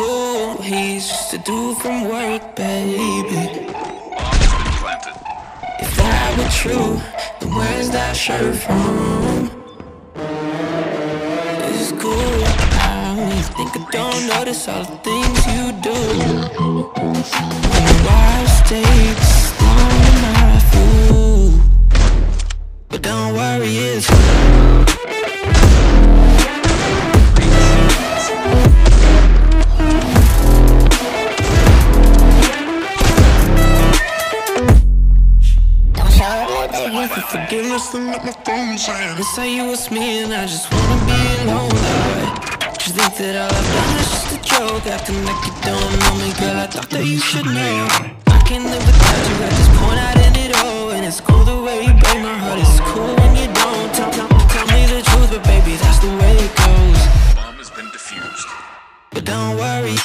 cool. He's just a dude from work, baby. If that were true, then where's that shirt from? It's cool. I think I don't notice all the things you do. Wild states long my food. But don't worry, it's With the forgiveness and let my phone saying They say you was me and I just wanna be alone. I just think that all I've done is just a joke. Acting like you don't know me, girl, I thought that you should know. I can live without you. At this point, I'd end it all. And it's cool the way you break my heart, it's cool when you don't. Tell, tell, tell me the truth, but baby, that's the way it goes. Bomb has been defused. But don't worry